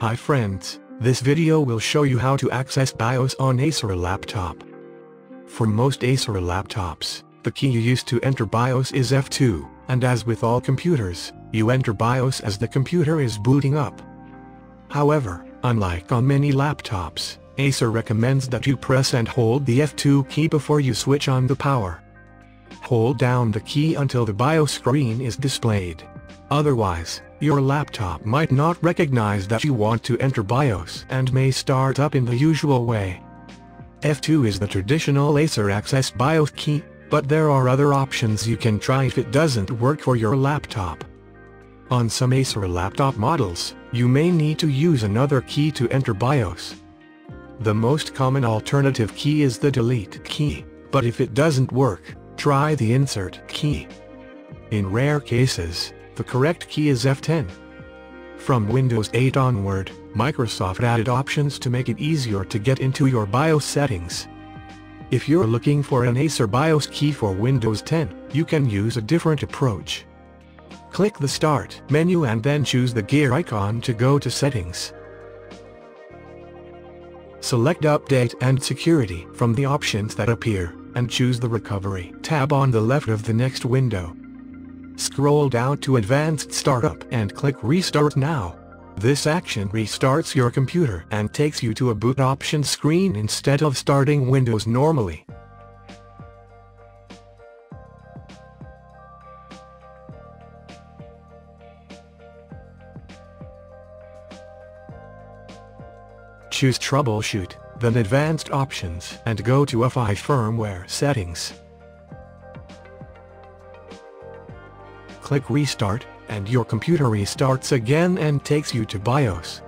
Hi friends, this video will show you how to access BIOS on Acer laptop. For most Acer laptops, the key you use to enter BIOS is F2, and as with all computers, you enter BIOS as the computer is booting up. However, unlike on many laptops, Acer recommends that you press and hold the F2 key before you switch on the power. Hold down the key until the BIOS screen is displayed. Otherwise, your laptop might not recognize that you want to enter BIOS and may start up in the usual way. F2 is the traditional Acer Access BIOS key, but there are other options you can try if it doesn't work for your laptop. On some Acer laptop models, you may need to use another key to enter BIOS. The most common alternative key is the delete key, but if it doesn't work, try the insert key. In rare cases, the correct key is F10. From Windows 8 onward, Microsoft added options to make it easier to get into your BIOS settings. If you're looking for an Acer BIOS key for Windows 10, you can use a different approach. Click the Start menu and then choose the gear icon to go to Settings. Select Update and Security from the options that appear, and choose the Recovery tab on the left of the next window. Scroll down to Advanced Startup and click Restart Now. This action restarts your computer and takes you to a boot options screen instead of starting Windows normally. Choose Troubleshoot, then Advanced Options and go to UEFI Firmware Settings. Click Restart, and your computer restarts again and takes you to BIOS.